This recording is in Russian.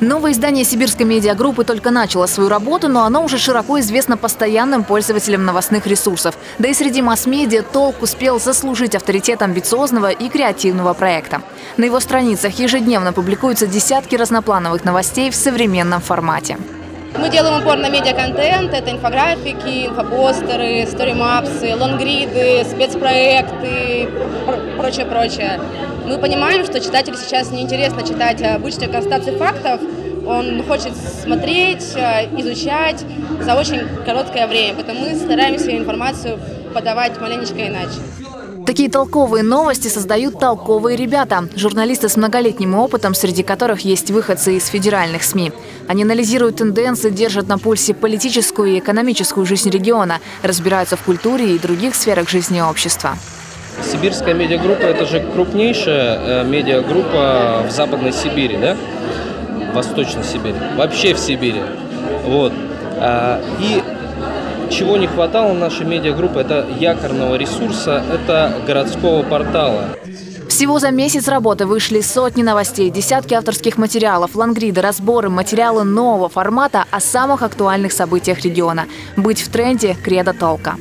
Новое издание сибирской медиагруппы только начало свою работу, но оно уже широко известно постоянным пользователям новостных ресурсов. Да и среди масс-медиа толк успел заслужить авторитет амбициозного и креативного проекта. На его страницах ежедневно публикуются десятки разноплановых новостей в современном формате. Мы делаем упор на медиаконтент, это инфографики, инфопостеры, сторимапсы, лонгриды, спецпроекты, прочее-прочее. Мы понимаем, что читателю сейчас неинтересно читать обычные констатации фактов, он хочет смотреть, изучать за очень короткое время, поэтому мы стараемся информацию подавать маленечко иначе. Такие толковые новости создают толковые ребята, журналисты с многолетним опытом, среди которых есть выходцы из федеральных СМИ. Они анализируют тенденции, держат на пульсе политическую и экономическую жизнь региона, разбираются в культуре и других сферах жизни общества. Сибирская медиагруппа – это же крупнейшая э, медиагруппа в Западной Сибири, да? В Восточной Сибири, вообще в Сибири. Вот. А, и чего не хватало нашей медиагруппы, это якорного ресурса, это городского портала. Всего за месяц работы вышли сотни новостей, десятки авторских материалов, лангриды, разборы, материалы нового формата о самых актуальных событиях региона. Быть в тренде – кредо толка.